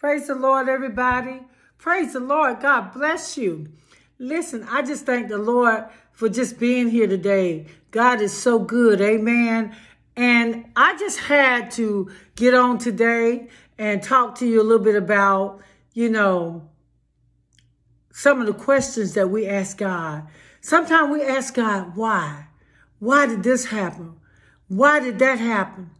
Praise the Lord, everybody. Praise the Lord. God bless you. Listen, I just thank the Lord for just being here today. God is so good. Amen. And I just had to get on today and talk to you a little bit about, you know, some of the questions that we ask God. Sometimes we ask God, why? Why did this happen? Why did that happen?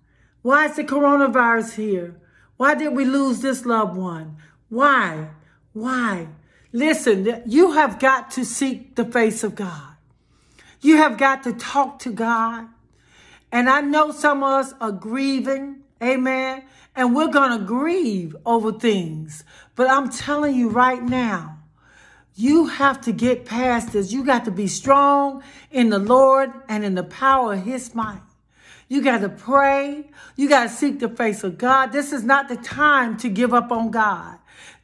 Why is the coronavirus here? Why did we lose this loved one? Why? Why? Listen, you have got to seek the face of God. You have got to talk to God. And I know some of us are grieving, amen, and we're going to grieve over things. But I'm telling you right now, you have to get past this. You got to be strong in the Lord and in the power of his might. You got to pray. You got to seek the face of God. This is not the time to give up on God.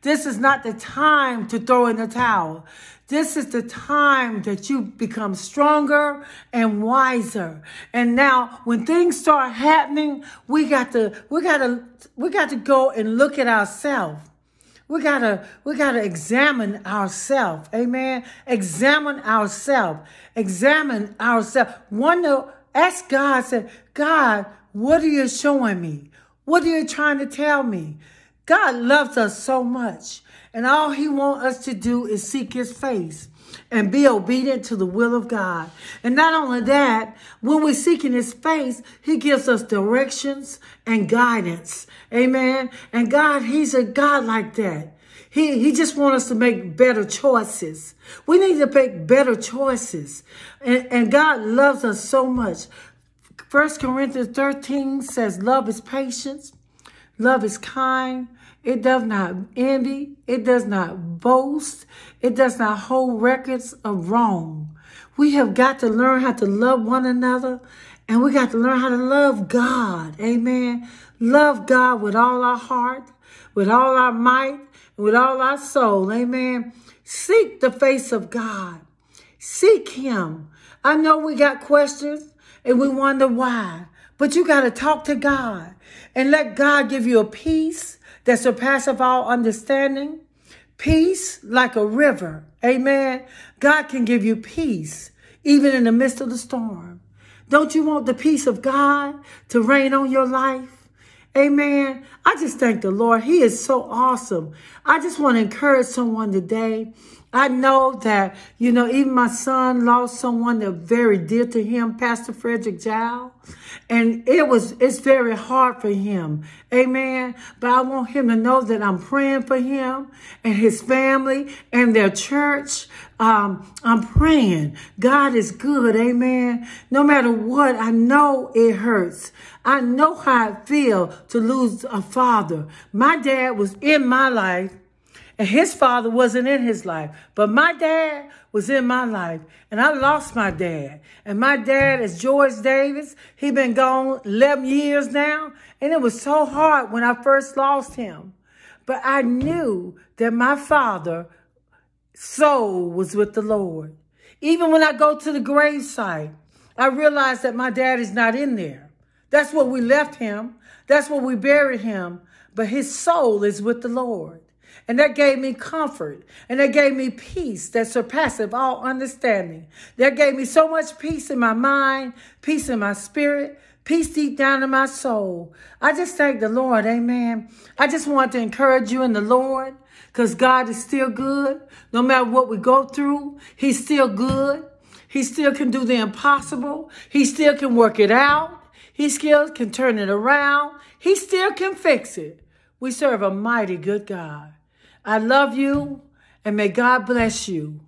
This is not the time to throw in the towel. This is the time that you become stronger and wiser. And now when things start happening, we got to, we got to, we got to go and look at ourselves. We gotta, we gotta examine ourselves. Amen. Examine ourselves. Examine ourselves. Wonder Ask God, say, God, what are you showing me? What are you trying to tell me? God loves us so much. And all he wants us to do is seek his face and be obedient to the will of God. And not only that, when we're seeking his face, he gives us directions and guidance. Amen. And God, he's a God like that. He, he just wants us to make better choices. We need to make better choices. And, and God loves us so much. First Corinthians 13 says, love is patience. Love is kind. It does not envy. It does not boast. It does not hold records of wrong. We have got to learn how to love one another and we got to learn how to love God. Amen. Love God with all our heart, with all our might, with all our soul. Amen. Seek the face of God. Seek him. I know we got questions and we wonder why, but you got to talk to God and let God give you a peace that surpasses all understanding. Peace like a river. Amen. God can give you peace even in the midst of the storm. Don't you want the peace of God to reign on your life? Amen. I just thank the Lord. He is so awesome. I just want to encourage someone today. I know that, you know, even my son lost someone that very dear to him, Pastor Frederick Giles. And it was, it's very hard for him. Amen. But I want him to know that I'm praying for him and his family and their church. Um, I'm praying. God is good. Amen. No matter what, I know it hurts. I know how it feels to lose a father. My dad was in my life and his father wasn't in his life. But my dad was in my life. And I lost my dad. And my dad is George Davis. He been gone 11 years now. And it was so hard when I first lost him. But I knew that my father soul was with the Lord. Even when I go to the gravesite, I realize that my dad is not in there. That's where we left him. That's where we buried him. But his soul is with the Lord. And that gave me comfort. And that gave me peace that surpasses all understanding. That gave me so much peace in my mind, peace in my spirit, peace deep down in my soul. I just thank the Lord. Amen. I just want to encourage you in the Lord because God is still good. No matter what we go through, He's still good. He still can do the impossible. He still can work it out. He still can turn it around. He still can fix it. We serve a mighty good God. I love you and may God bless you.